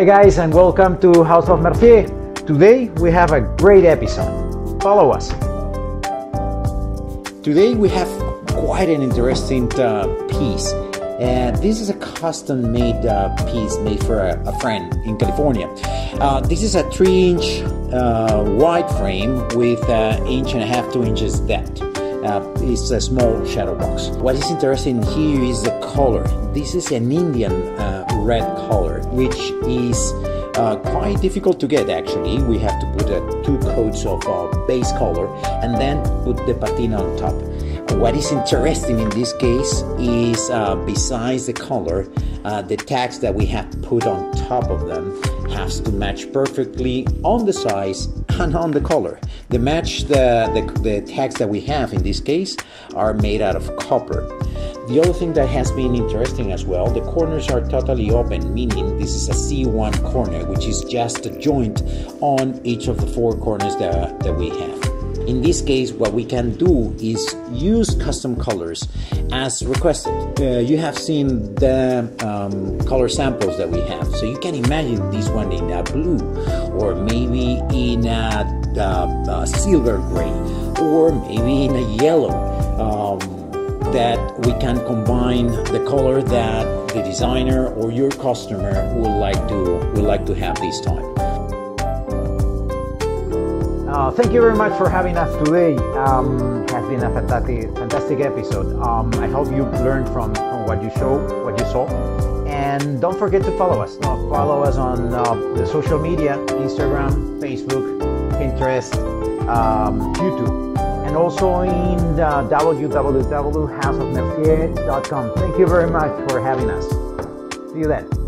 Hi guys and welcome to House of Mercier. Today we have a great episode. Follow us. Today we have quite an interesting uh, piece. And this is a custom made uh, piece made for a, a friend in California. Uh, this is a 3 inch uh, wide frame with an inch and a half, 2 inches depth. Uh, it's a small shadow box. What is interesting here is the color. This is an Indian uh, red color, which is uh, quite difficult to get actually. We have to put uh, two coats of uh, base color and then put the patina on top. What is interesting in this case is uh, besides the color, uh, the tags that we have put on top of them has to match perfectly on the size and on the color. The match the, the, the tags that we have in this case are made out of copper. The other thing that has been interesting as well, the corners are totally open, meaning this is a C1 corner, which is just a joint on each of the four corners that, that we have. In this case, what we can do is use custom colors as requested. Uh, you have seen the um, color samples that we have, so you can imagine this one in a blue, or maybe in a, uh, a silver gray, or maybe in a yellow. Um, that we can combine the color that the designer or your customer would like to would like to have this time. Uh, thank you very much for having us today. Um, has been a fantastic, fantastic episode. Um, I hope you learned from, from what you show, what you saw, and don't forget to follow us. Uh, follow us on uh, the social media: Instagram, Facebook, Pinterest, um, YouTube, and also in www.houseofmercier.com. Thank you very much for having us. See you then.